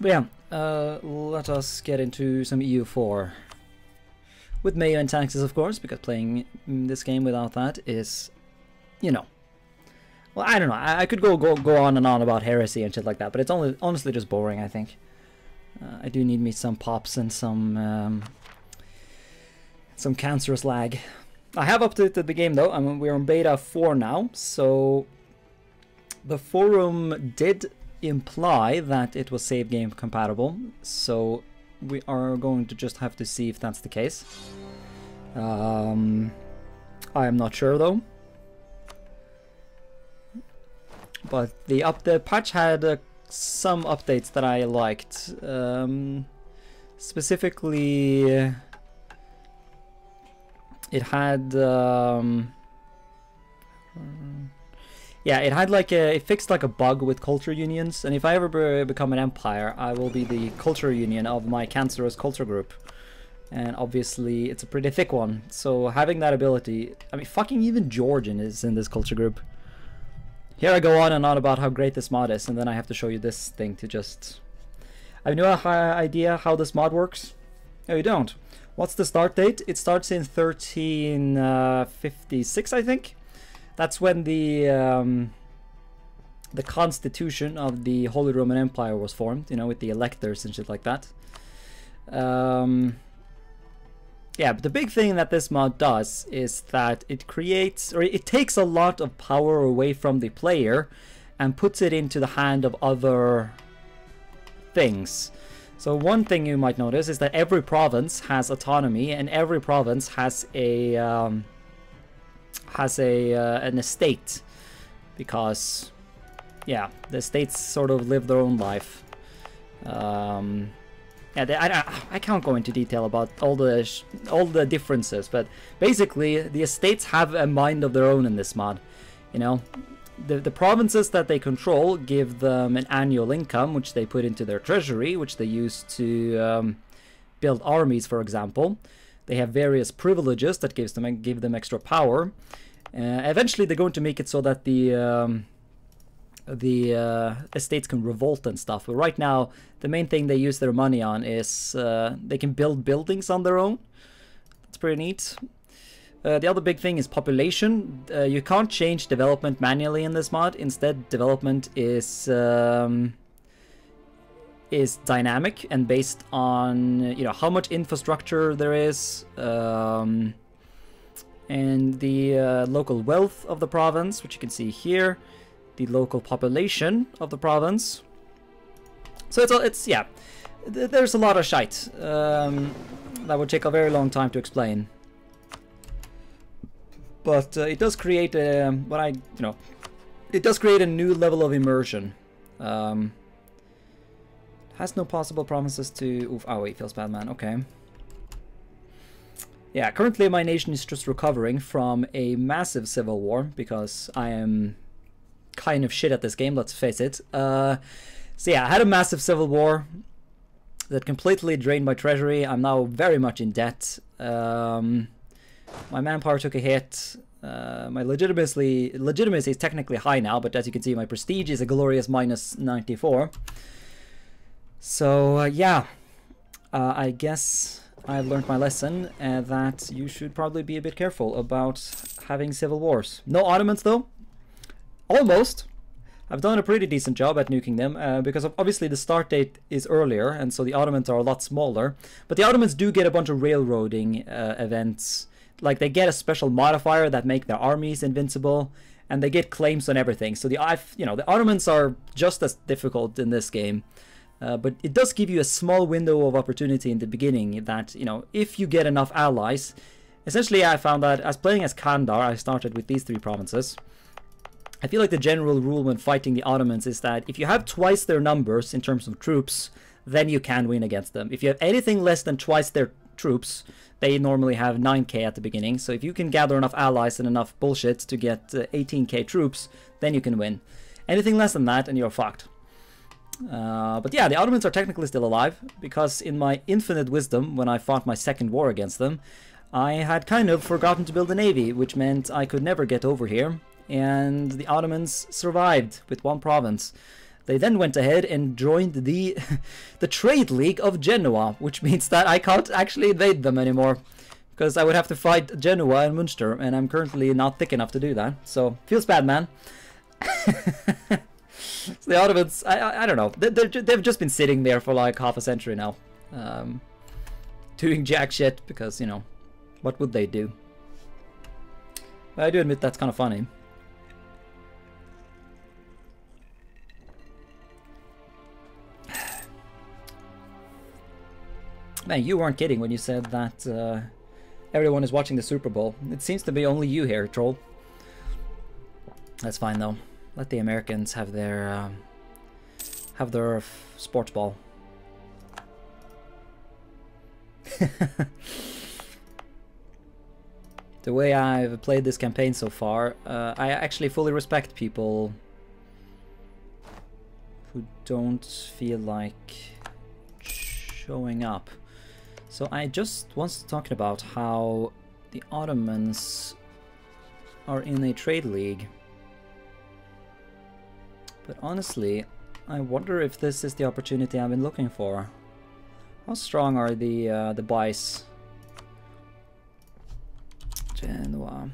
But yeah, uh, let us get into some EU4. With Meiou and Taxes, of course, because playing this game without that is, you know. Well, I don't know. I, I could go, go go on and on about heresy and shit like that, but it's only honestly just boring. I think. Uh, I do need me some pops and some um, some cancerous lag. I have updated the game though. I mean, we're on beta 4 now, so the forum did imply that it was save game compatible, so we are going to just have to see if that's the case. Um, I am not sure though. But the up the patch had uh, some updates that I liked. Um, specifically, it had um, yeah, it had like a, it fixed like a bug with culture unions, and if I ever become an empire, I will be the culture union of my cancerous culture group. And obviously, it's a pretty thick one, so having that ability, I mean, fucking even Georgian is in this culture group. Here I go on and on about how great this mod is, and then I have to show you this thing to just... I have no idea how this mod works. No, you don't. What's the start date? It starts in 1356, uh, I think. That's when the um, the constitution of the Holy Roman Empire was formed, you know, with the electors and shit like that. Um, yeah, but the big thing that this mod does is that it creates, or it takes a lot of power away from the player and puts it into the hand of other things. So one thing you might notice is that every province has autonomy and every province has a um, has a uh, an estate. Because yeah the estates sort of live their own life. Um, yeah they, I, I can't go into detail about all the all the differences but basically the estates have a mind of their own in this mod you know? The, the provinces that they control give them an annual income which they put into their treasury which they use to um, build armies for example. They have various privileges that gives them give them extra power eventually, they're going to make it so that the um, the uh, estates can revolt and stuff. But right now, the main thing they use their money on is uh, they can build buildings on their own. That's pretty neat. Uh, the other big thing is population. Uh, you can't change development manually in this mod. Instead, development is um, is dynamic and based on you know how much infrastructure there is. Um, and the uh, local wealth of the province, which you can see here, the local population of the province. So it's, it's yeah, there's a lot of shite um, that would take a very long time to explain. But uh, it does create a, what I, you know, it does create a new level of immersion. Um, has no possible promises to, oof, oh wait, feels bad man, okay. Yeah, currently my nation is just recovering from a massive civil war because I am kind of shit at this game, let's face it. Uh, so yeah, I had a massive civil war that completely drained my treasury. I'm now very much in debt. Um, my manpower took a hit. Uh, my legitimacy legitimacy is technically high now, but as you can see, my prestige is a glorious minus 94. So uh, yeah, uh, I guess I've learned my lesson uh, that you should probably be a bit careful about having civil wars. No Ottomans though. Almost. I've done a pretty decent job at nuking them uh, because obviously the start date is earlier and so the Ottomans are a lot smaller. But the Ottomans do get a bunch of railroading uh, events. Like they get a special modifier that make their armies invincible and they get claims on everything. So the you know the Ottomans are just as difficult in this game. Uh, but it does give you a small window of opportunity in the beginning that, you know, if you get enough allies, essentially I found that as playing as Candar, I started with these three provinces. I feel like the general rule when fighting the Ottomans is that if you have twice their numbers in terms of troops, then you can win against them. If you have anything less than twice their troops, they normally have 9k at the beginning. So if you can gather enough allies and enough bullshit to get uh, 18k troops, then you can win. Anything less than that and you're fucked. Uh, but yeah, the Ottomans are technically still alive, because in my infinite wisdom, when I fought my second war against them, I had kind of forgotten to build a navy, which meant I could never get over here, and the Ottomans survived with one province. They then went ahead and joined the the trade league of Genoa, which means that I can't actually invade them anymore. Because I would have to fight Genoa and Munster, and I'm currently not thick enough to do that. So, feels bad, man. so the Ottomans, I, I, I don't know. They, they've just been sitting there for like half a century now. Um, doing jack shit, because, you know, what would they do? But I do admit that's kind of funny. Man, you weren't kidding when you said that uh, everyone is watching the Super Bowl. It seems to be only you here, troll. That's fine though. Let the Americans have their um, have their sports ball. the way I've played this campaign so far, uh, I actually fully respect people who don't feel like showing up. So I just was talking about how the Ottomans are in a trade league. But honestly, I wonder if this is the opportunity I've been looking for. How strong are the uh, the buys? Genoa.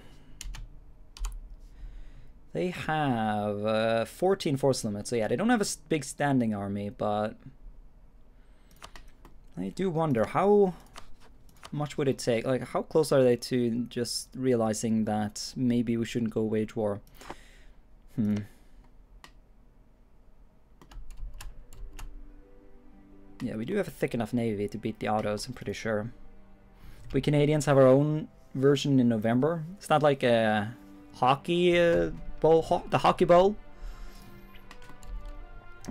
They have uh, 14 force limits, so yeah, they don't have a big standing army, but I do wonder how much would it take? Like, how close are they to just realizing that maybe we shouldn't go wage war? Hmm. Yeah, we do have a thick enough navy to beat the autos, I'm pretty sure. We Canadians have our own version in November. It's not like a hockey uh, bowl, ho the hockey bowl,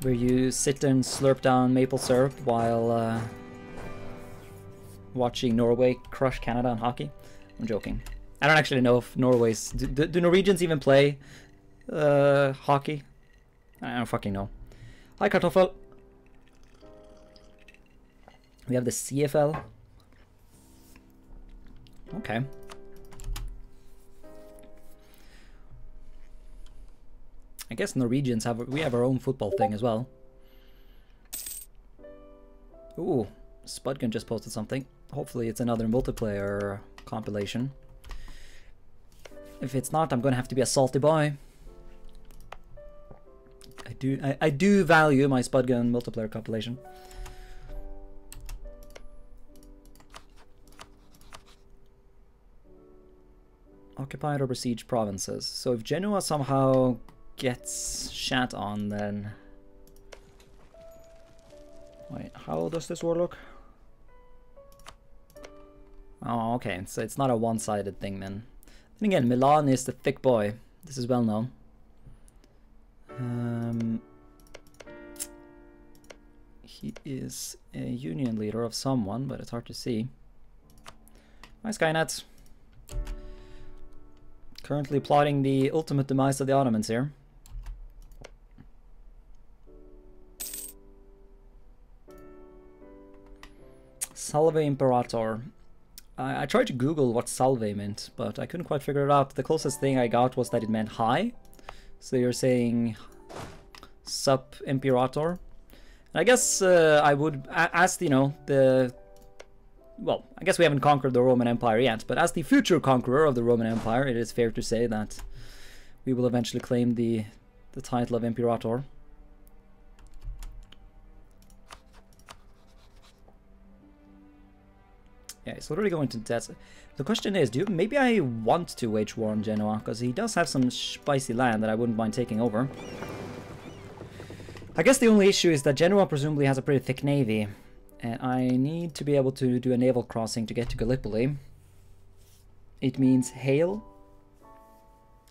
where you sit and slurp down maple syrup while uh, watching Norway crush Canada in hockey. I'm joking. I don't actually know if Norway's... Do, do Norwegians even play uh, hockey? I don't fucking know. Hi, Kartoffel. We have the CFL. Okay. I guess Norwegians have... We have our own football thing as well. Ooh, Spudgun just posted something. Hopefully it's another multiplayer compilation. If it's not, I'm gonna have to be a salty boy. I do I, I do value my Spudgun multiplayer compilation. Occupied or besieged provinces. So if Genoa somehow gets shat on, then... Wait, how does this war look? Oh, okay, so it's not a one-sided thing then. Then again, Milan is the thick boy. This is well known. Um, he is a union leader of someone, but it's hard to see. Hi, Skynet. Currently plotting the ultimate demise of the Ottomans here. Salve Imperator. I, I tried to Google what salve meant, but I couldn't quite figure it out. The closest thing I got was that it meant hi. So you're saying sup imperator. I guess uh, I would, as you know, the well, I guess we haven't conquered the Roman Empire yet, but as the future conqueror of the Roman Empire, it is fair to say that we will eventually claim the the title of Imperator. Yeah, he's already going to debt. The question is, do you, maybe I want to wage war on Genoa, because he does have some spicy land that I wouldn't mind taking over. I guess the only issue is that Genoa presumably has a pretty thick navy, and I need to be able to do a naval crossing to get to Gallipoli. It means hail.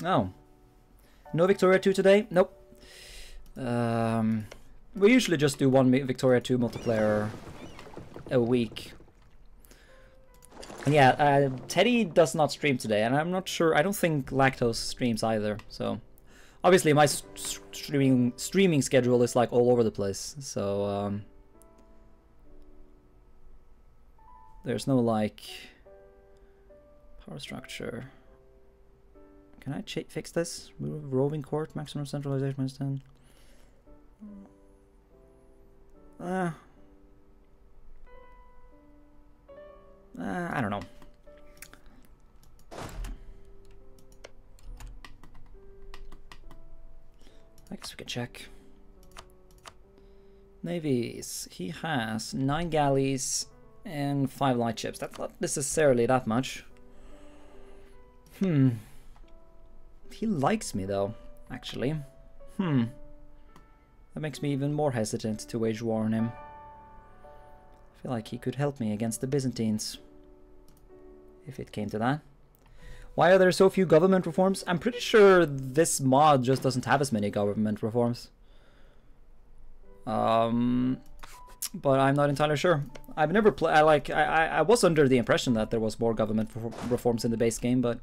Oh. No Victoria 2 today? Nope. Um, we usually just do one Victoria 2 multiplayer a week and yeah, uh, Teddy does not stream today, and I'm not sure. I don't think Lactose streams either. So, obviously, my streaming streaming schedule is like all over the place. So, um, there's no like power structure. Can I fix this? Roving court, maximum centralization minus 10. Uh, uh, I don't know. I guess we can check. Navies. He has nine galleys and five light ships. That's not necessarily that much. Hmm. He likes me though, actually. Hmm. That makes me even more hesitant to wage war on him. I feel like he could help me against the Byzantines. If it came to that. Why are there so few government reforms? I'm pretty sure this mod just doesn't have as many government reforms. Um, but I'm not entirely sure. I've never played. I like. I, I was under the impression that there was more government reforms in the base game, but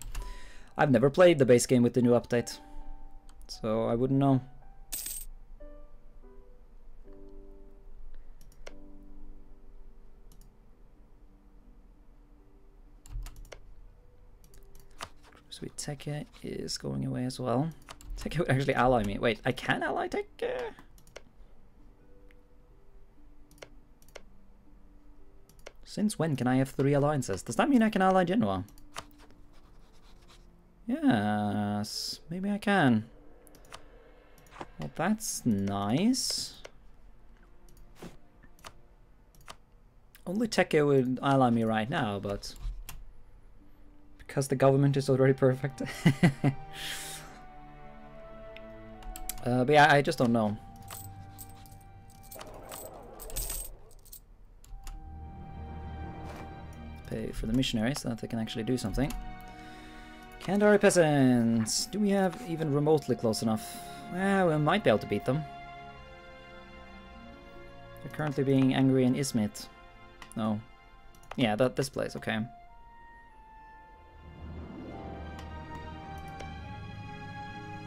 I've never played the base game with the new update, so I wouldn't know. Sweet Teke is going away as well. Teke would actually ally me. Wait, I can ally Teke? Since when can I have three alliances? Does that mean I can ally Genoa? Yes, maybe I can. Well, that's nice. Only Teke would ally me right now, but because the government is already perfect. uh, but yeah, I just don't know. Pay for the missionaries so that they can actually do something. Kandari peasants! Do we have even remotely close enough? Well, we might be able to beat them. They're currently being angry in Izmit. No. Yeah, that this place, okay.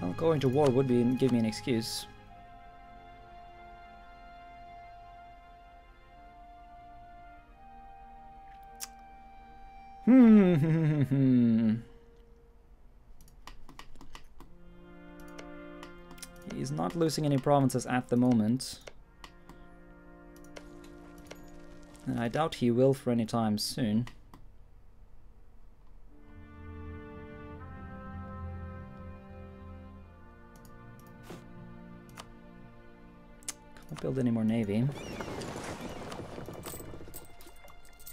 Well, going to war would be give me an excuse. Hmm. He's not losing any provinces at the moment. And I doubt he will for any time soon. Can't build any more navy.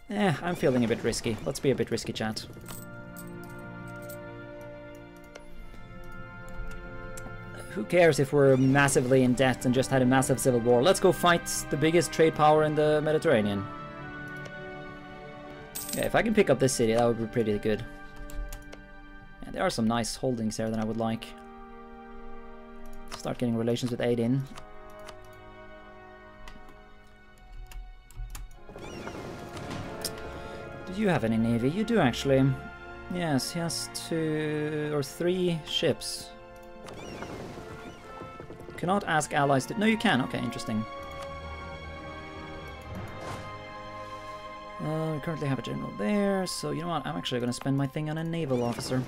Eh, I'm feeling a bit risky. Let's be a bit risky, chat. Who cares if we're massively in debt and just had a massive civil war? Let's go fight the biggest trade power in the Mediterranean. Yeah, if I can pick up this city, that would be pretty good. Yeah, there are some nice holdings there that I would like. Start getting relations with Aydin. Do you have any navy? You do actually. Yes, he has two or three ships. Cannot ask allies to... No, you can. Okay, interesting. Uh, we currently have a general there, so you know what? I'm actually going to spend my thing on a naval officer.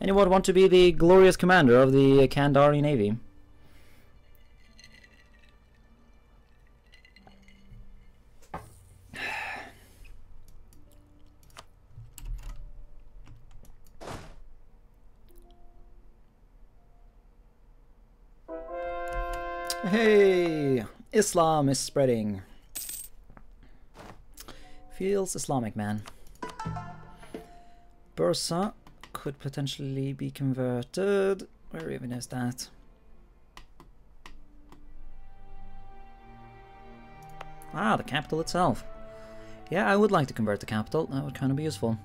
Anyone want to be the glorious commander of the Kandari Navy? Islam is spreading. Feels Islamic, man. Bursa could potentially be converted. Where even is that? Ah, the capital itself. Yeah, I would like to convert the capital. That would kind of be useful.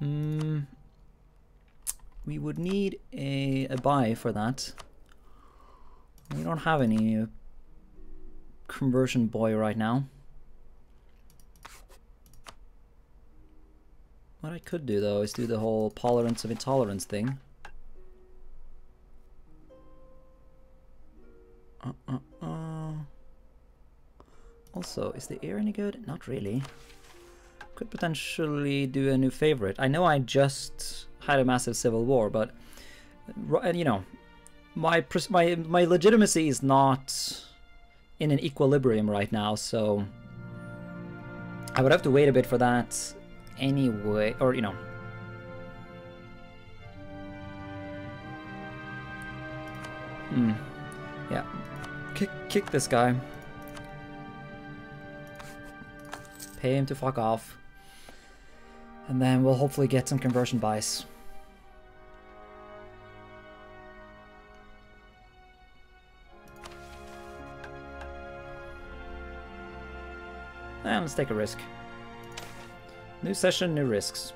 Hmm. We would need a, a buy for that. We don't have any conversion boy right now. What I could do though is do the whole tolerance of intolerance thing. Uh, uh, uh. Also, is the ear any good? Not really. Could potentially do a new favorite. I know I just had a massive civil war, but you know, my my my legitimacy is not in an equilibrium right now, so I would have to wait a bit for that anyway, or you know. Hmm. Yeah. Kick kick this guy. Pay him to fuck off. And then we'll hopefully get some conversion buys. And let's take a risk. New session, new risks.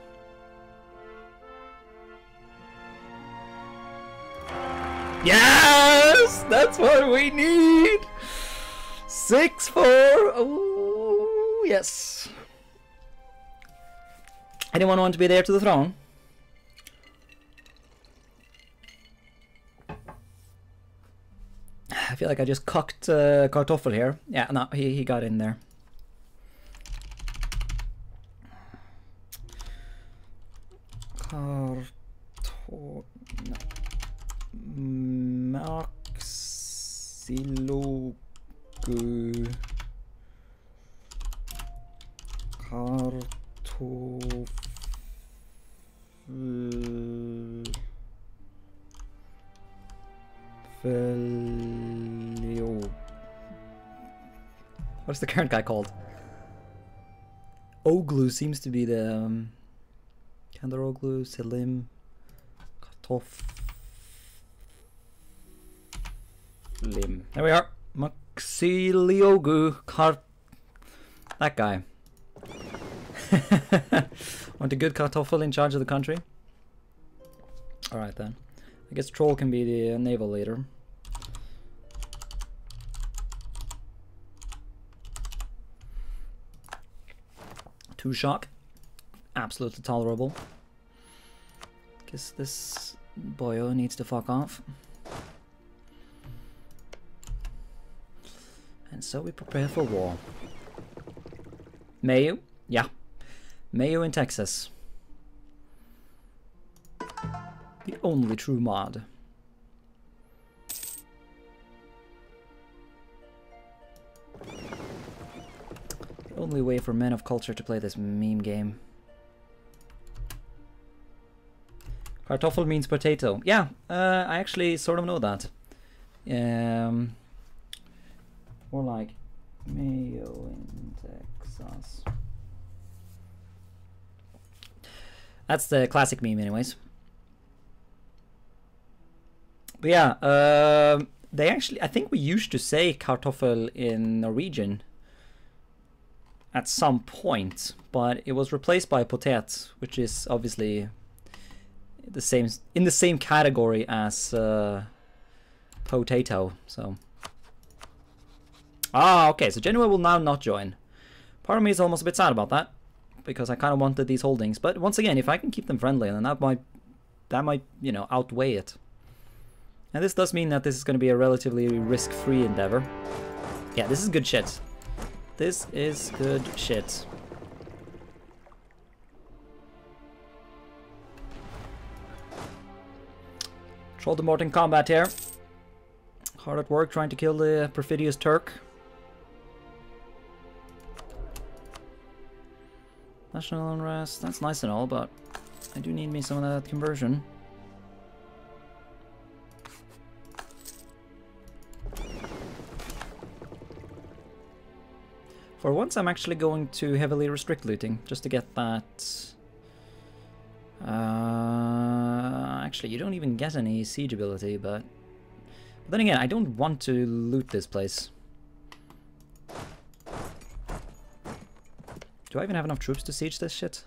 Yes! That's what we need! 6-4! Oh, yes. Anyone want to be there to the throne? I feel like I just cocked uh, Kartoffel here. Yeah, no, he, he got in there. Karto... No. Maxilogu... Kartoffel... What's the current guy called? Oglu seems to be the um, Candaroglu, Selim, Katof. Lim. There we are. Maxiliogu Kar. That guy. Want a good kartoffel in charge of the country? Alright then. I guess Troll can be the uh, naval leader. Two shock. Absolutely tolerable. Guess this boyo needs to fuck off. And so we prepare for war. Mayo? Yeah. Mayo in Texas. The only true mod. The only way for men of culture to play this meme game. Kartoffel means potato. Yeah, uh, I actually sort of know that. Um, more like Mayo in Texas. That's the classic meme, anyways. But yeah, uh, they actually, I think we used to say Kartoffel in Norwegian at some point, but it was replaced by potet, which is obviously the same in the same category as uh, potato. So. Ah, okay, so Genoa will now not join. Part of me is almost a bit sad about that, because I kind of wanted these holdings. But once again, if I can keep them friendly, then that might, that might, you know, outweigh it. And this does mean that this is going to be a relatively risk-free endeavor. Yeah, this is good shit. This is good shit. Troll in combat here. Hard at work trying to kill the perfidious Turk. National unrest, that's nice and all, but I do need me some of that conversion. For once I'm actually going to heavily restrict looting, just to get that... Uh, actually, you don't even get any siege ability, but... But then again, I don't want to loot this place. Do I even have enough troops to siege this shit?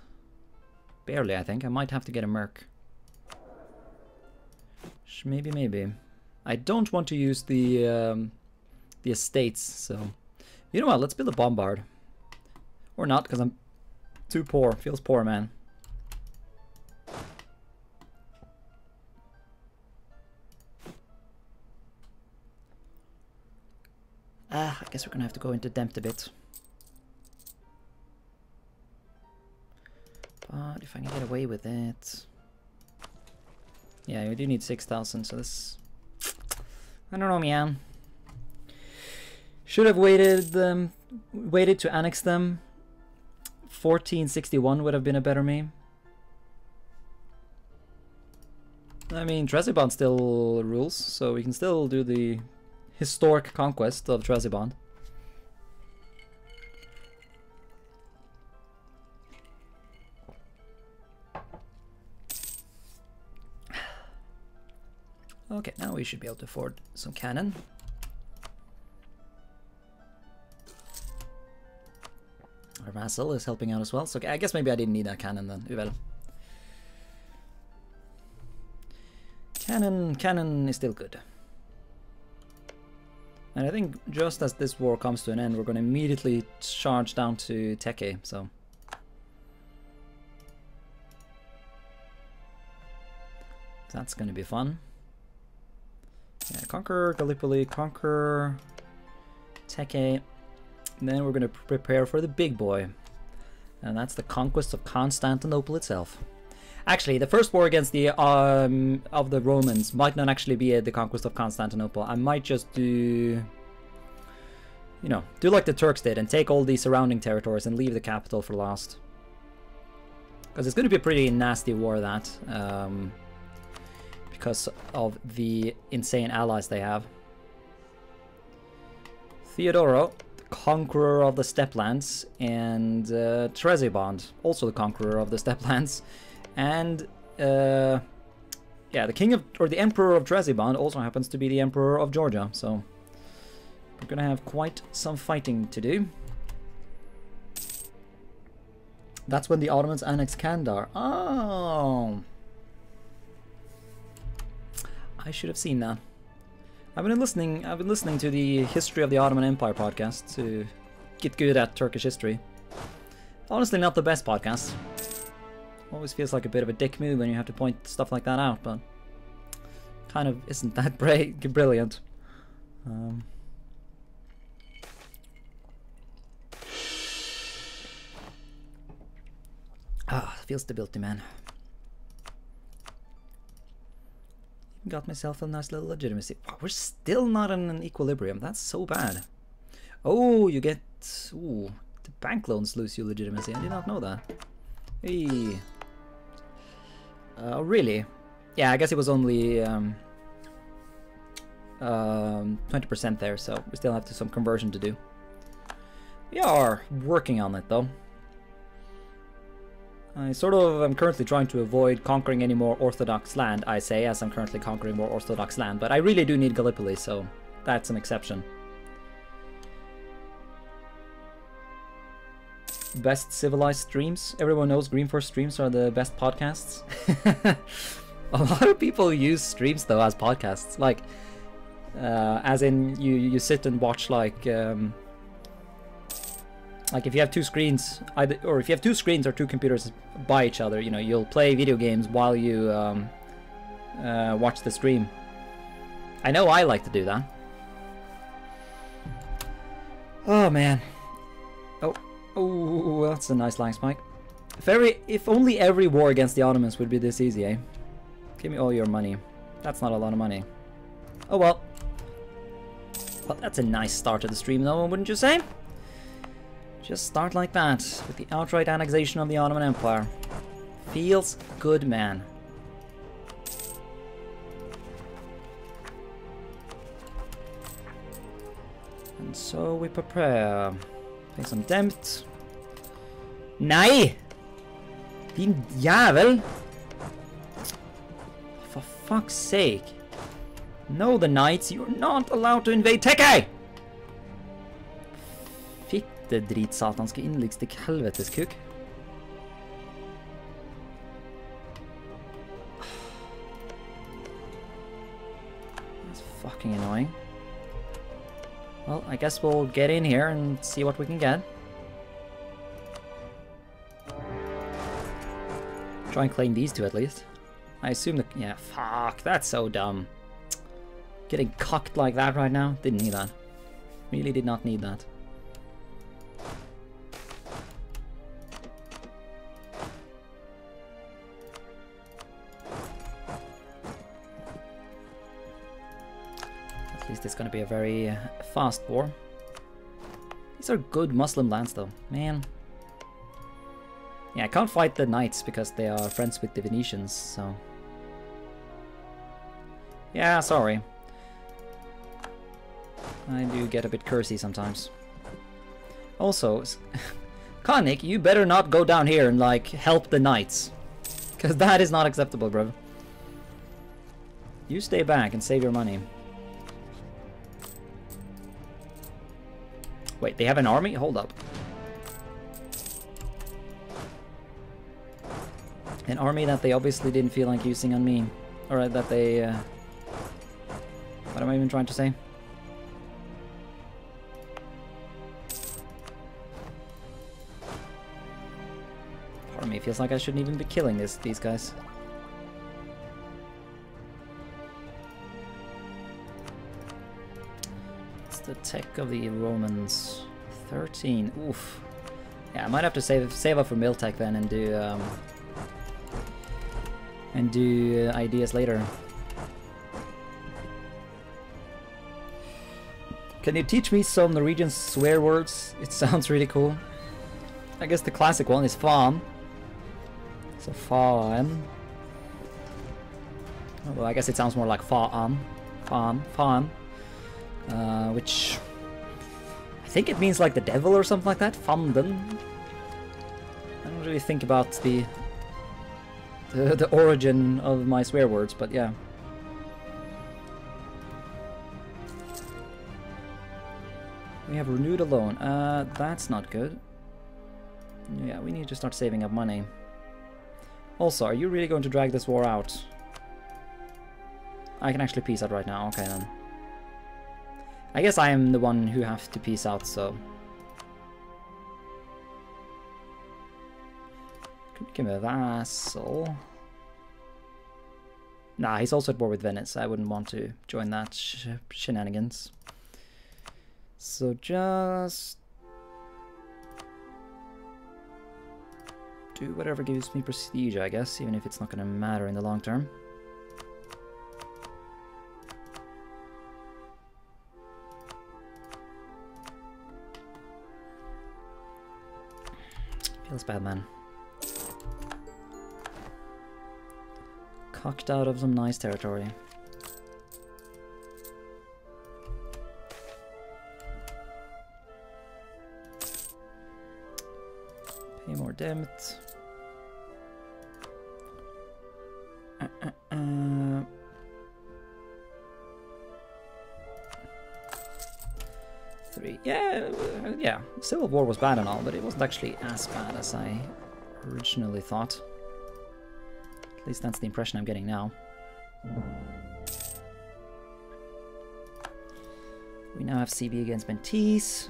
Barely, I think. I might have to get a merc. Maybe, maybe. I don't want to use the um, the estates, so... You know what, let's build a bombard. Or not, because I'm too poor. Feels poor, man. Ah, I guess we're gonna have to go into Dempt a bit. But if I can get away with it... Yeah, we do need 6,000, so this... I don't know, man. Should have waited um, waited to annex them. 1461 would have been a better meme. I mean, Trebizond still rules, so we can still do the historic conquest of Trebizond. Okay, now we should be able to afford some cannon. Our vassal is helping out as well, so I guess maybe I didn't need that cannon then. Uvel. Cannon, cannon is still good. And I think just as this war comes to an end, we're going to immediately charge down to Teke, so... That's going to be fun. Yeah, conquer Gallipoli, conquer Teke. And then we're going to prepare for the big boy. And that's the conquest of Constantinople itself. Actually, the first war against the um, of the Romans might not actually be the conquest of Constantinople. I might just do, you know, do like the Turks did and take all the surrounding territories and leave the capital for last. Because it's going to be a pretty nasty war, that. Um, because of the insane allies they have. Theodoro, the conqueror of the Steplands, and uh, Trebizond, also the conqueror of the Steplands, and uh, yeah, the king of or the emperor of Trebizond also happens to be the emperor of Georgia. So we're gonna have quite some fighting to do. That's when the Ottomans annexed Candar. Oh. I should have seen that. I've been listening. I've been listening to the History of the Ottoman Empire podcast to get good at Turkish history. Honestly, not the best podcast. Always feels like a bit of a dick move when you have to point stuff like that out, but kind of isn't that brilliant. Um, ah, feels stability, man. Got myself a nice little legitimacy. Wow, we're still not in an equilibrium. That's so bad. Oh, you get... Ooh, the bank loans lose you legitimacy. I did not know that. Hey. Uh, really? Yeah, I guess it was only um, um, 20% there, so we still have to, some conversion to do. We are working on it, though. I sort of am currently trying to avoid conquering any more Orthodox land, I say, as I'm currently conquering more Orthodox land, but I really do need Gallipoli, so that's an exception. Best civilized streams. Everyone knows GreenFors streams are the best podcasts. A lot of people use streams though as podcasts, like, uh, as in you you sit and watch like um, like if you have two screens, either, or if you have two screens or two computers by each other, you know, you'll play video games while you um, uh, watch the stream. I know I like to do that. Oh man. Oh, oh, that's a nice line spike. If every, if only every war against the Ottomans would be this easy, eh? Give me all your money. That's not a lot of money. Oh well. Well, that's a nice start to the stream though, wouldn't you say? Just start like that, with the outright annexation of the Ottoman Empire. Feels good, man. And so we prepare. Pay some debt. Nej! Din jävel! For fuck's sake. No, the knights, you're not allowed to invade Teke! Fitte dritsatanske innliggstikk helvetes kuk. That's fucking annoying. Well, I guess we'll get in here and see what we can get. Try and claim these two at least. I assume that, yeah, fuck, that's so dumb. Getting cocked like that right now, didn't need that. Really did not need that. Least it's gonna be a very fast war. These are good Muslim lands though, man. Yeah, I can't fight the knights because they are friends with the Venetians, so... Yeah, sorry. I do get a bit cursy sometimes. Also, Konik, you better not go down here and, like, help the knights. Because that is not acceptable, bro. You stay back and save your money. Wait, they have an army? Hold up. An army that they obviously didn't feel like using on me. Or that they... Uh... What am I even trying to say? Part of me feels like I shouldn't even be killing this these guys. Tech of the Romans. 13. Oof. Yeah, I might have to save save up for Miltech then and do um, and do uh, ideas later. Can you teach me some Norwegian swear words? It sounds really cool. I guess the classic one is farm. So farm. Well, I guess it sounds more like farm. Farm. Farm. Uh, which... I think it means like the devil or something like that. Fanden. I don't really think about the the, the origin of my swear words, but yeah. We have renewed a loan. Uh, that's not good. Yeah, we need to start saving up money. Also, are you really going to drag this war out? I can actually peace out right now. Okay, then. I guess I am the one who have to peace out, so... Could become a vassal. Nah, he's also at war with Venice. I wouldn't want to join that sh shenanigans. So just... Do whatever gives me prestige, I guess, even if it's not going to matter in the long term. Feels bad, man. Cocked out of some nice territory. Pay more debt. Civil War was bad and all, but it wasn't actually as bad as I originally thought. At least that's the impression I'm getting now. We now have CB against Bentis.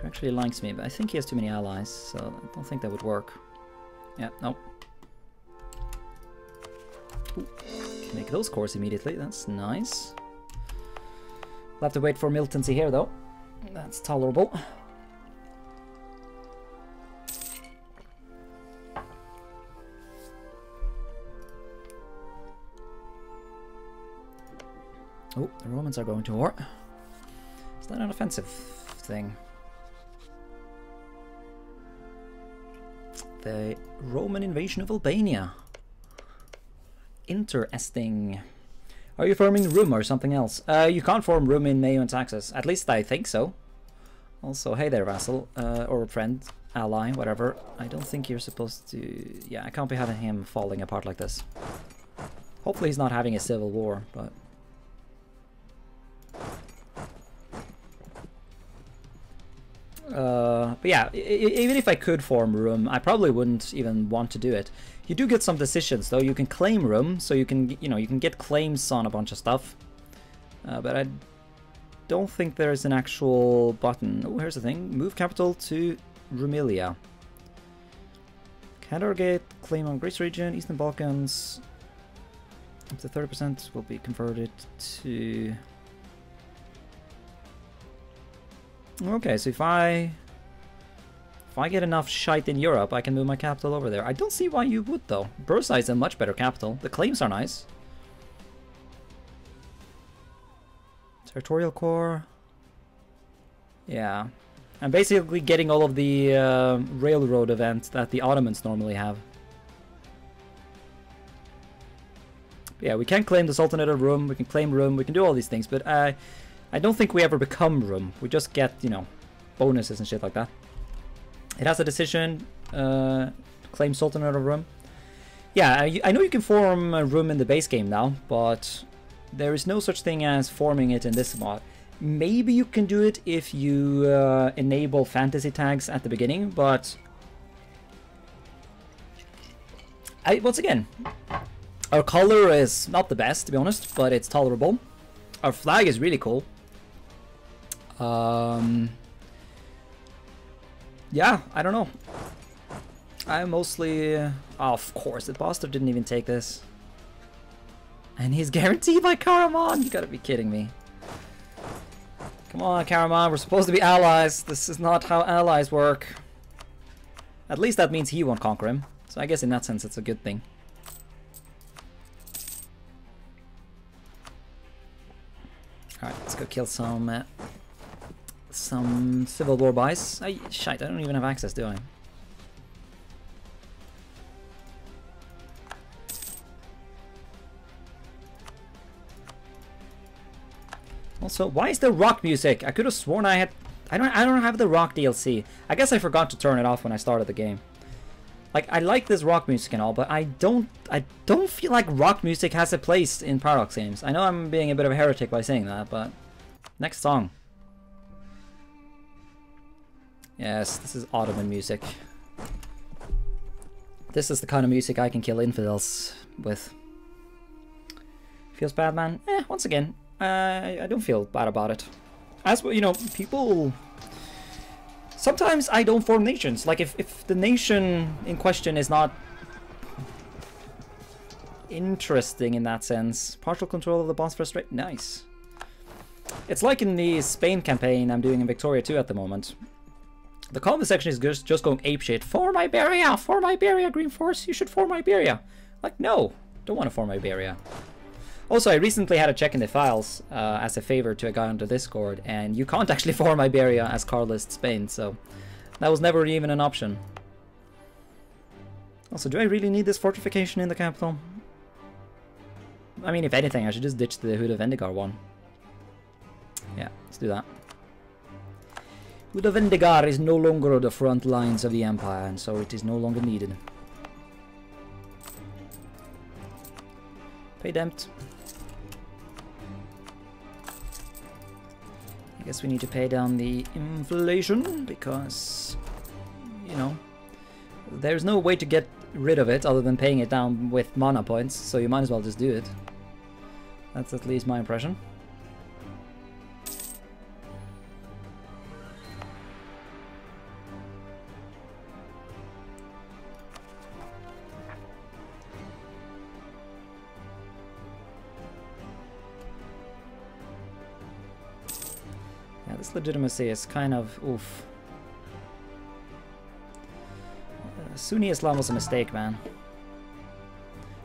Who actually likes me, but I think he has too many allies, so I don't think that would work. Yeah, nope. Ooh, can make those cores immediately, that's nice. We'll have to wait for militancy here though. That's tolerable. Oh, the Romans are going to war. Is that an offensive thing? The Roman invasion of Albania. Interesting. Are you forming Rum or something else? Uh, you can't form Rum in Meiou and Taxes. At least I think so. Also, hey there, vassal. Uh, or friend, ally, whatever. I don't think you're supposed to... Yeah, I can't be having him falling apart like this. Hopefully he's not having a civil war, but... Uh, but yeah, even if I could form Rum, I probably wouldn't even want to do it. You do get some decisions though. You can claim Rum, so you can you know you can get claims on a bunch of stuff. Uh, but I don't think there's an actual button. Oh, here's the thing: move capital to Rumelia. Cantergate, claim on Greece region, Eastern Balkans. Up to 30% will be converted to Okay, so if I... If I get enough shite in Europe, I can move my capital over there. I don't see why you would, though. Bursa is a much better capital. The claims are nice. Territorial core. Yeah. I'm basically getting all of the uh, railroad events that the Ottomans normally have. Yeah, we can claim the Sultanate of Rum, we can claim Rum, we can do all these things, but I, I don't think we ever become Rum. We just get, you know, bonuses and shit like that. It has a decision, uh, claim Sultanate of Rum. Yeah, I, I know you can form a room in the base game now, but there is no such thing as forming it in this mod. Maybe you can do it if you uh, enable fantasy tags at the beginning, but... I, once again, our color is not the best, to be honest, but it's tolerable. Our flag is really cool. Um, yeah, I don't know. I mostly... Oh, of course, the bastard didn't even take this. And he's guaranteed by Karaman! You gotta be kidding me. Come on, Karaman, we're supposed to be allies. This is not how allies work. At least that means he won't conquer him. So I guess in that sense it's a good thing. Alright, let's go kill some uh, some civil war boys. I, shite, I don't even have access, do I? Also, why is there rock music? I could have sworn I had... I don't I don't have the rock DLC. I guess I forgot to turn it off when I started the game. Like, I like this rock music and all, but I don't... I don't feel like rock music has a place in Paradox games. I know I'm being a bit of a heretic by saying that, but... Next song. Yes, this is Ottoman music. This is the kind of music I can kill infidels with. Feels bad, man? Eh, once again, I, I don't feel bad about it. As well, you know, people... Sometimes I don't form nations. Like, if, if the nation in question is not interesting in that sense. Partial control of the Bosphorus Strait, nice. It's like in the Spain campaign I'm doing in Victoria 2 at the moment. The comment section is just, just going apeshit. Form Iberia! Form Iberia, GreenFors! You should form Iberia! Like, no! Don't want to form Iberia. Also, I recently had a check in the files uh, as a favor to a guy on the Discord, and you can't actually form Iberia as Carlist Spain, so that was never even an option. Also, do I really need this fortification in the capital? I mean, if anything, I should just ditch the Hudavendigar one. Yeah, let's do that. Of is no longer on the front lines of the Empire, and so it is no longer needed. Pay Dempt. I guess we need to pay down the inflation because, you know, there's no way to get rid of it other than paying it down with mana points, so you might as well just do it. That's at least my impression. Legitimacy is kind of oof. Uh, Sunni Islam was a mistake, man.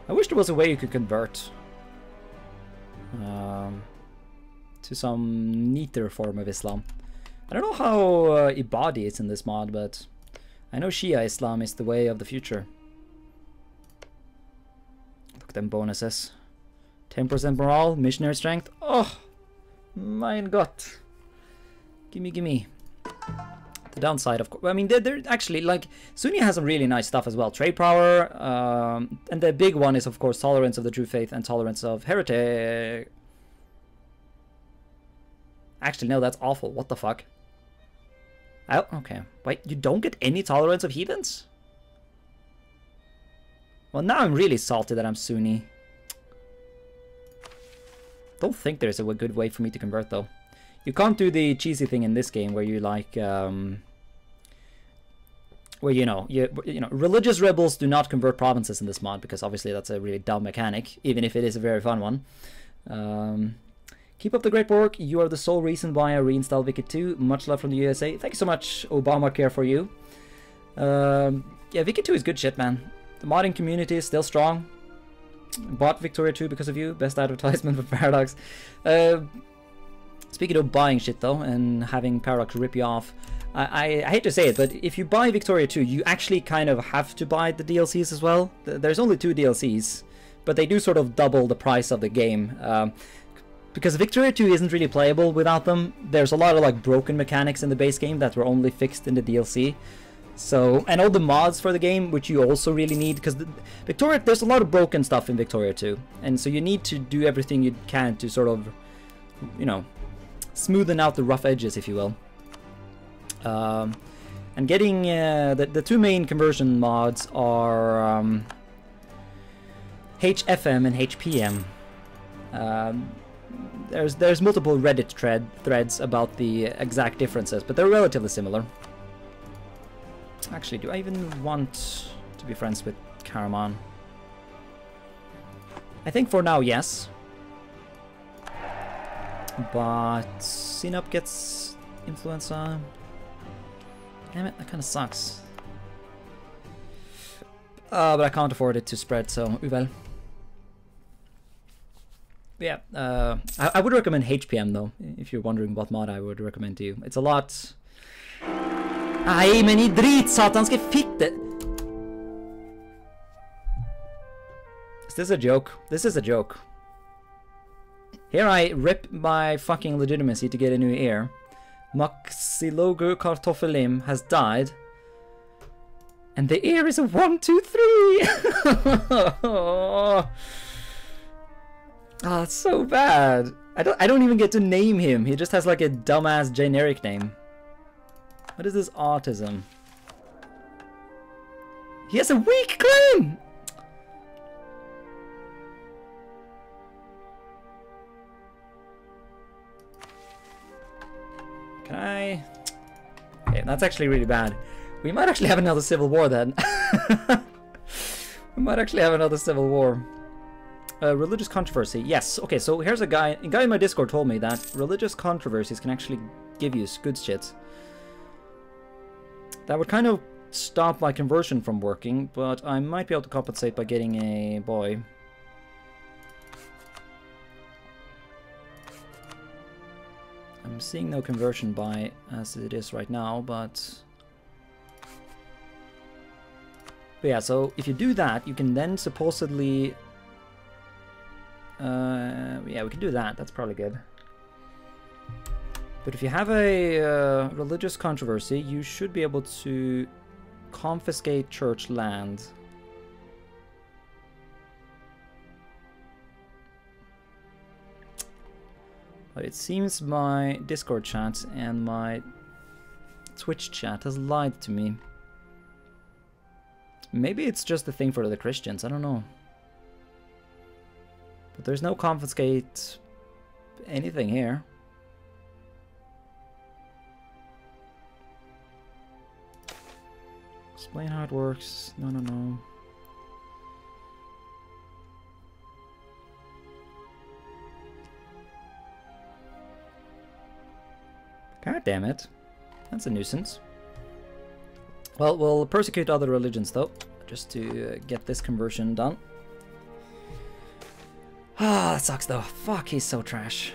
I wish there was a way you could convert um, to some neater form of Islam. I don't know how uh, Ibadi is in this mod, but I know Shia Islam is the way of the future. Look at them bonuses. 10% morale, missionary strength. Oh, mein Gott. Gimme, gimme. The downside, of course, I mean, they're, they're, actually, like, Sunni has some really nice stuff as well. Trade power, um, and the big one is, of course, tolerance of the true faith and tolerance of heretic. Actually, no, that's awful. What the fuck? Oh, okay. Wait, you don't get any tolerance of heathens? Well, now I'm really salty that I'm Sunni. Don't think there's a good way for me to convert, though. You can't do the cheesy thing in this game where you like, um, where you know, you you know, religious rebels do not convert provinces in this mod because obviously that's a really dumb mechanic, even if it is a very fun one. Um, keep up the great work. You are the sole reason why I reinstalled Vicky 2. Much love from the USA. Thank you so much, Obamacare for you. Um, yeah, Vicky 2 is good shit, man. The modding community is still strong. Bought Victoria 2 because of you. Best advertisement for Paradox. Uh, Speaking of buying shit though, and having Paradox rip you off, I, I, hate to say it, but if you buy Victoria 2, you actually kind of have to buy the DLCs as well. There's only two DLCs, but they do sort of double the price of the game. Um, because Victoria 2 isn't really playable without them. There's a lot of like broken mechanics in the base game that were only fixed in the DLC. So, and all the mods for the game, which you also really need, because Victoria, there's a lot of broken stuff in Victoria 2. And so you need to do everything you can to sort of, you know, smoothen out the rough edges, if you will. Um, and getting uh, the, the two main conversion mods are um, HFM and HPM. Um, there's there's multiple Reddit thread threads about the exact differences, but they're relatively similar. Actually, do I even want to be friends with Karaman? I think for now, yes. But Sinop gets influenza. Damn it, that kind of sucks. Uh, but I can't afford it to spread, so uvel. Yeah, uh, I, I, would recommend HPM though, if you're wondering what mod I would recommend to you. It's a lot... Nej men i dritsatanske fitte! Is this a joke? This is a joke. Here I rip my fucking legitimacy to get a new ear. Maxilogu Kartoffelim has died. And the ear is a one, two, three! Oh, it's so bad. I don't I don't even get to name him. He just has like a dumbass generic name. What is this autism? He has a weak claim! Can I... Okay, that's actually really bad. We might actually have another civil war then. we might actually have another civil war. Uh, religious controversy. Yes. Okay. So here's a guy. A guy in my Discord told me that religious controversies can actually give you good shit. That would kind of stop my conversion from working, but I might be able to compensate by getting a boy. I'm seeing no conversion by as it is right now, but... But yeah, so if you do that, you can then supposedly uh, yeah, we can do that. That's probably good. But if you have a uh, religious controversy, you should be able to confiscate church land. But it seems my Discord chat and my Twitch chat has lied to me. Maybe it's just a thing for the Christians, I don't know. But there's no confiscate anything here. Explain how it works. No, no, no. God damn it. That's a nuisance. Well, we'll persecute other religions though, just to uh, get this conversion done. Ah, that sucks though. Fuck, he's so trash.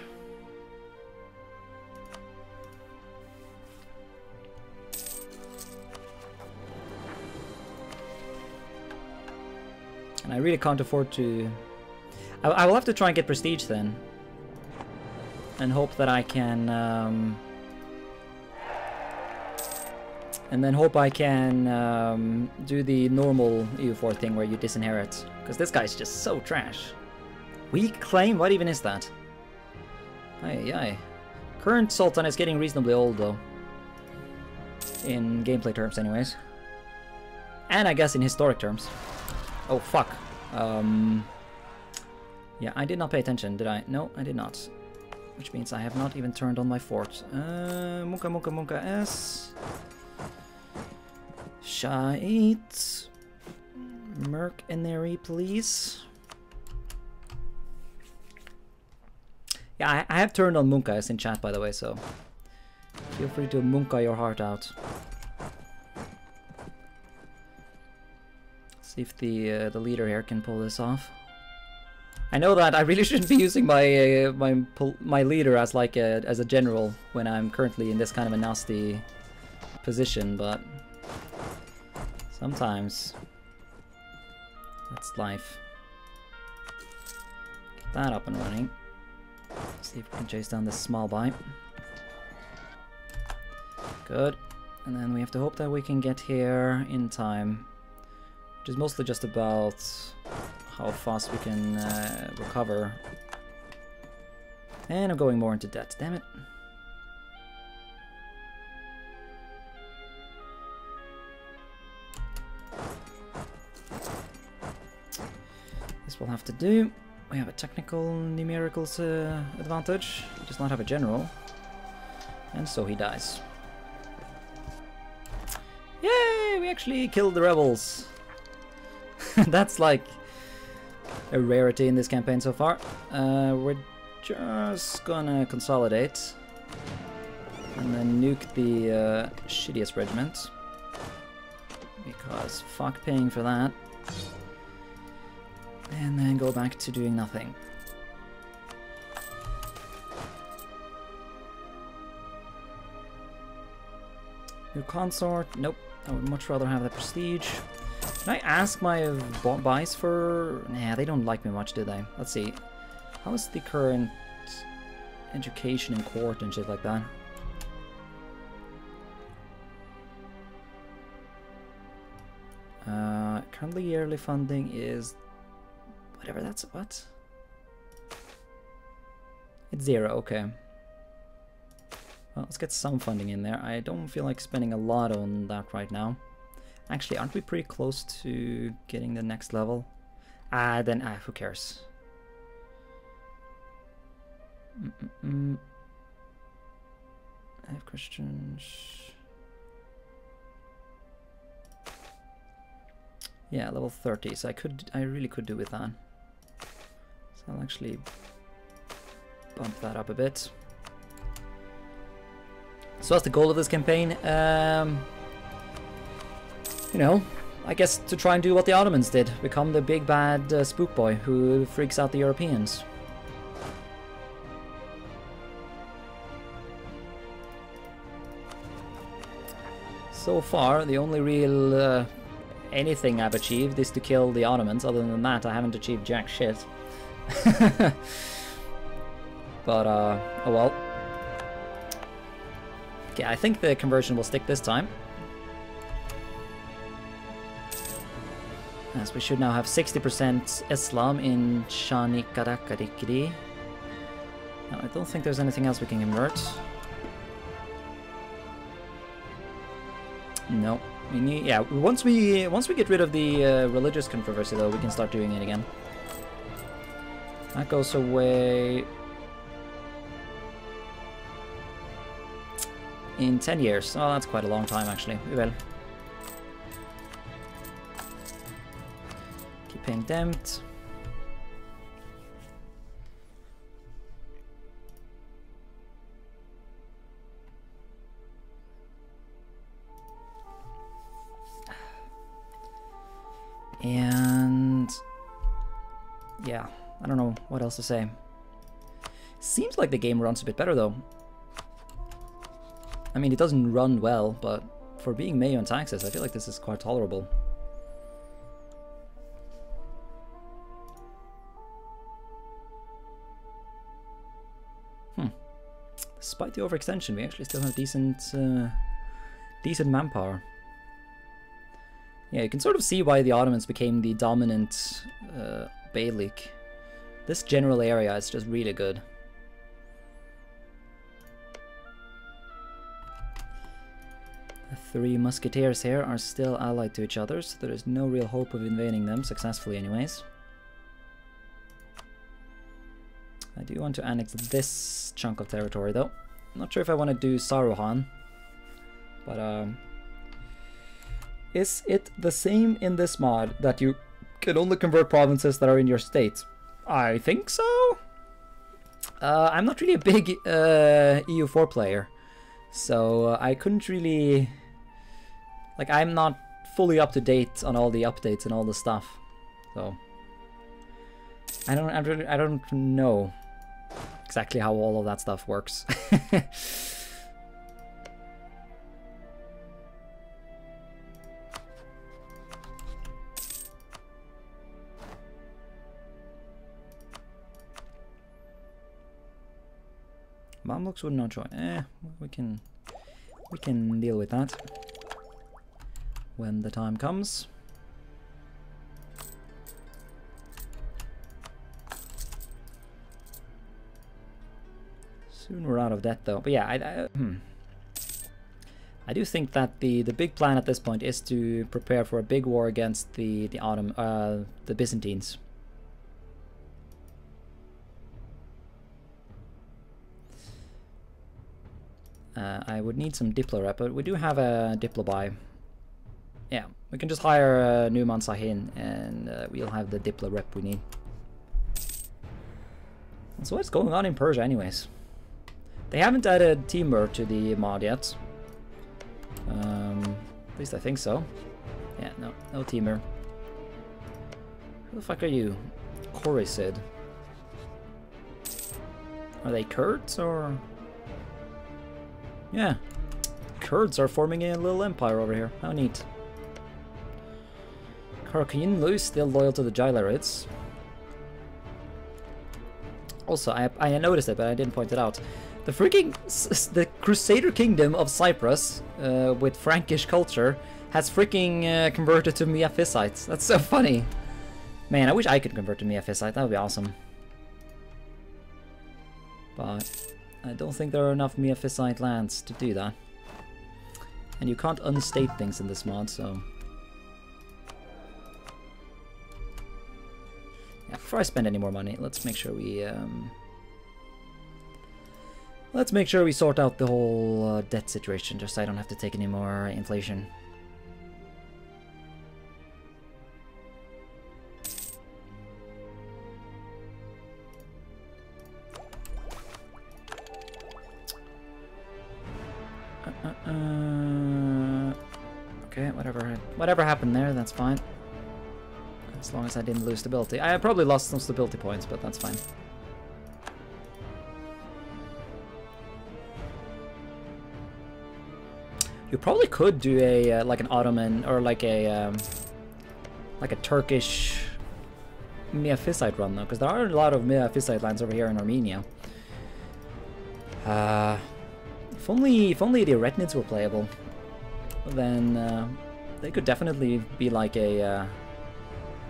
And I really can't afford to... I, I, will have to try and get prestige then. And hope that I can... Um... And then hope I can um, do the normal EU4 thing where you disinherit. Because this guy's just so trash. Weak claim? What even is that? Aye, aye. Current Sultan is getting reasonably old, though. In gameplay terms, anyways. And I guess in historic terms. Oh, fuck. Um... Yeah, I did not pay attention, did I? No, I did not. Which means I have not even turned on my fort. Uh, Munka Munka Munka S. Shite. Mercenary, please. Yeah, I, I have turned on Munka in chat, by the way, so feel free to Munka your heart out. See if the uh, the leader here can pull this off. I know that I really shouldn't be using my uh, my my leader as like a as a general when I'm currently in this kind of a nasty position, but sometimes that's life. Get that up and running. See if we can chase down this small bite. Good. And then we have to hope that we can get here in time. Which is mostly just about how fast we can uh, recover. And I'm going more into debt, damn it. Will have to do. We have a technical numerical uh, advantage. He does not have a general. And so he dies. Yay! We actually killed the rebels. That's like a rarity in this campaign so far. Uh, we're just gonna consolidate and then nuke the uh, shittiest regiment because fuck paying for that and then go back to doing nothing. New consort, nope, I would much rather have the prestige. Can I ask my buys for... Nah, they don't like me much, do they? Let's see. How is the current education in court and shit like that? Uh, currently yearly funding is... Whatever that's... What? It's zero, okay. Well, let's get some funding in there. I don't feel like spending a lot on that right now. Actually, aren't we pretty close to getting the next level? Ah, then, ah, who cares? Mm -mm -mm. I have questions. Yeah, level 30, so I could, I really could do with that. So I'll actually bump that up a bit. So that's the goal of this campaign? Um, you know, I guess to try and do what the Ottomans did, become the big bad uh, spook boy who freaks out the Europeans. So far, the only real uh, anything I've achieved is to kill the Ottomans. Other than that, I haven't achieved jack shit. but, uh, oh well. Okay, I think the conversion will stick this time. As we should now have 60% Islam in Shanikarakarikiri. No, I don't think there's anything else we can convert. No. We need yeah, once we once we get rid of the uh, religious controversy though, we can start doing it again. That goes away in 10 years. Oh, that's quite a long time actually. We will. paying Demt. And yeah, I don't know what else to say. Seems like the game runs a bit better though. I mean, it doesn't run well, but for being Meiou and Taxes, I feel like this is quite tolerable. Hmm. despite the overextension, we actually still have decent, uh, decent manpower. Yeah, you can sort of see why the Ottomans became the dominant uh, Beylik. This general area is just really good. The three musketeers here are still allied to each other, so there is no real hope of invading them, successfully anyways. I do want to annex this chunk of territory though. Not sure if I want to do Saruhan. But um, is it the same in this mod that you can only convert provinces that are in your state? I think so. Uh, I'm not really a big uh, EU4 player, so uh, I couldn't really... Like, I'm not fully up to date on all the updates and all the stuff, so... I don't, I don't, I don't know exactly how all of that stuff works. Mamluks would not join. Eh, we can we can deal with that when the time comes. Soon we're out of debt though. But yeah, I, I, hmm. I do think that the the big plan at this point is to prepare for a big war against the the autumn uh the Byzantines. Uh, I would need some Diplo rep, but we do have a Diplo buy. Yeah, we can just hire uh, Numan Sahin and uh, we'll have the Diplo rep we need. So what's going on in Persia anyways? They haven't added Timur to the mod yet. Um, at least I think so. Yeah, no, no Timur. Who the fuck are you? Khorisid. Are they Kurds or... Yeah. Kurds are forming a little empire over here. How neat. Karakinlu is still loyal to the Jalayirids. Also, I, I noticed it, but I didn't point it out. The freaking... The Crusader Kingdom of Cyprus, uh, with Frankish culture, has freaking uh, converted to Miaphysites. That's so funny. Man, I wish I could convert to Miaphysite. That would be awesome. But I don't think there are enough Miaphysite lands to do that. And you can't unstate things in this mod, so... Yeah, before I spend any more money, let's make sure we... Um... Let's make sure we sort out the whole uh, debt situation, just so I don't have to take any more inflation. Uh, okay, whatever whatever happened there, that's fine. As long as I didn't lose stability. I probably lost some stability points, but that's fine. You probably could do a uh, like an Ottoman or like a um, like a Turkish Miaphysite run though, because there are a lot of Miaphysite lands over here in Armenia. Uh, if only, if only the Arachnids were playable, then uh, they could definitely be like a, uh,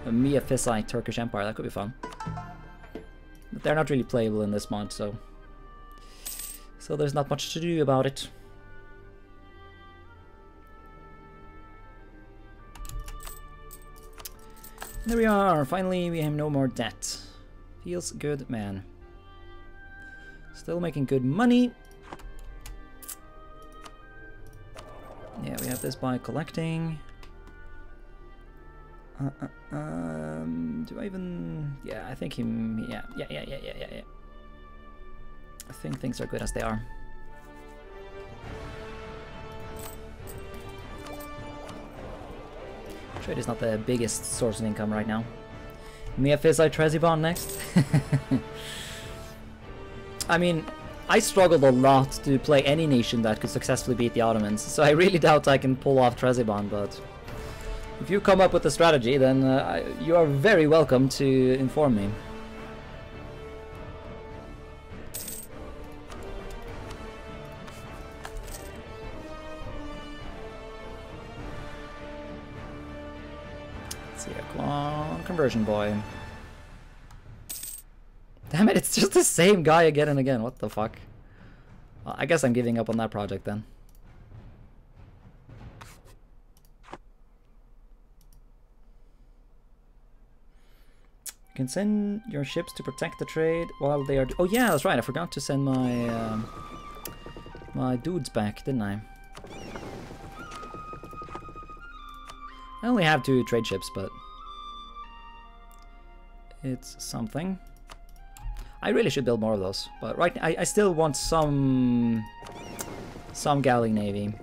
a Miaphysite Turkish Empire. That could be fun. But they're not really playable in this mod, so so there's not much to do about it. There we are, finally we have no more debt. Feels good, man. Still making good money. This by collecting. Uh, uh, um, do I even... Yeah, I think he... Yeah, yeah, yeah, yeah, yeah, yeah. I think things are good as they are. Trade is not the biggest source of income right now. Miaphysite Trebizond next. I mean, I struggled a lot to play any nation that could successfully beat the Ottomans, so I really doubt I can pull off Trebizond, but if you come up with a strategy, then uh, you are very welcome to inform me. See, conversion boy. Damn it, it's just the same guy again and again. What the fuck? Well, I guess I'm giving up on that project then. You can send your ships to protect the trade while they are... Oh yeah, that's right. I forgot to send my um, my dudes back, didn't I? I only have two trade ships, but it's something. I really should build more of those, but right I, I still want some some galley Navy.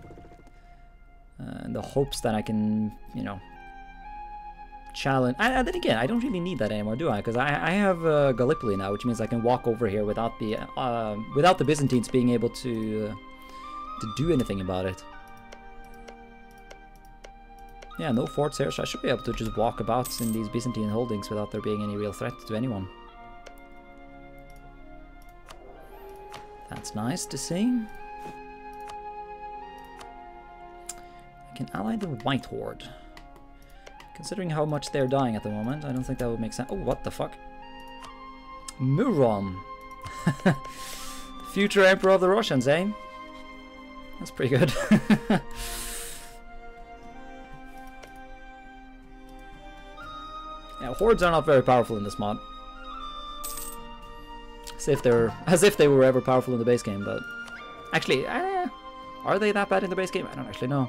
Uh, in the hopes that I can, you know, challenge. And then again, I don't really need that anymore, do I? Because I, I have uh, Gallipoli now, which means I can walk over here without the uh, without the Byzantines being able to uh, to do anything about it. Yeah, no forts here, so I should be able to just walk about in these Byzantine holdings without there being any real threat to anyone. That's nice to see. I can ally the White Horde. Considering how much they're dying at the moment, I don't think that would make sense. Oh, what the fuck? Murom. Future Emperor of the Russians, eh? That's pretty good. yeah, hordes are not very powerful in this mod. As if they're as if they were ever powerful in the base game, but actually, eh, are they that bad in the base game? I don't actually know.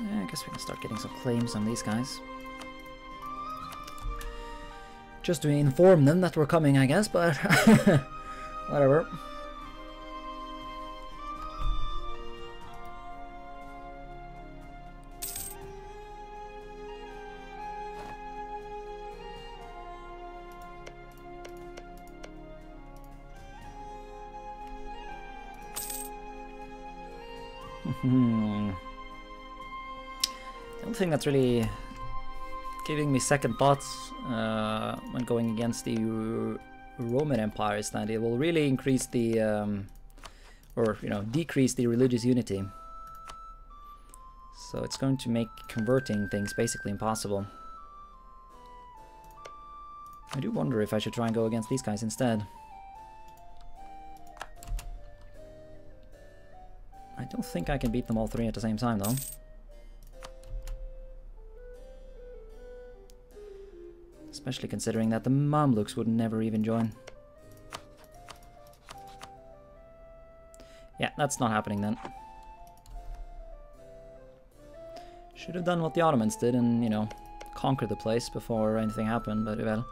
I guess we can start getting some claims on these guys. Just to inform them that we're coming, I guess, but whatever. Hmm thing that's really giving me second thoughts uh, when going against the Roman Empire is that it will really increase the, um, or you know, decrease the religious unity. So it's going to make converting things basically impossible. I do wonder if I should try and go against these guys instead. I don't think I can beat them all three at the same time though. Especially considering that the Mamluks would never even join. Yeah, that's not happening then. Should have done what the Ottomans did and, you know, conquer the place before anything happened, but well.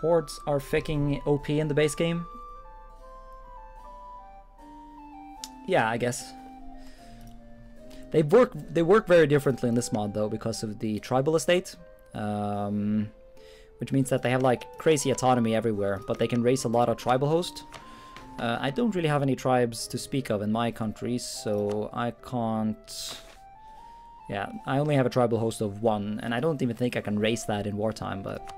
Hordes are faking OP in the base game. Yeah, I guess. They work they work very differently in this mod though because of the tribal estate, um, which means that they have like crazy autonomy everywhere, but they can raise a lot of tribal host. Uh, I don't really have any tribes to speak of in my country, so I can't. Yeah, I only have a tribal host of one, and I don't even think I can raise that in wartime, but.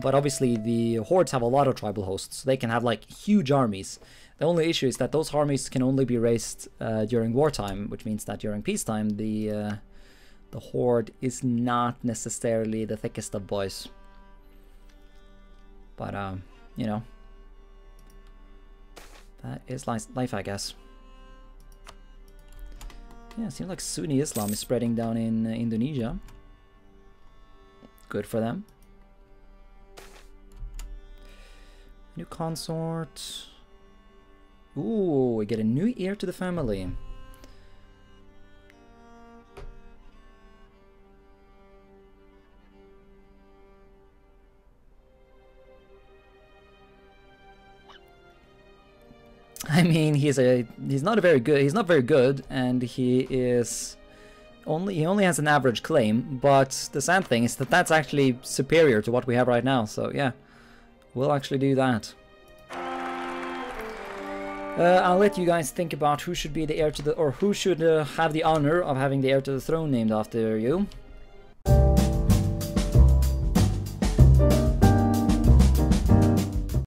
But obviously, the hordes have a lot of tribal hosts. So they can have like huge armies. The only issue is that those armies can only be raised uh, during wartime, which means that during peacetime the uh, the horde is not necessarily the thickest of boys. But um, you know, that is life, I guess. Yeah, it seems like Sunni Islam is spreading down in uh, Indonesia. Good for them. New consort. Ooh, we get a new heir to the family. I mean, he's a he's not a very good he's not very good, and he is only he only has an average claim. But the sad thing is that that's actually superior to what we have right now. So yeah, we'll actually do that. Uh, I'll let you guys think about who should be the heir to the, or who should uh, have the honor of having the heir to the throne named after you.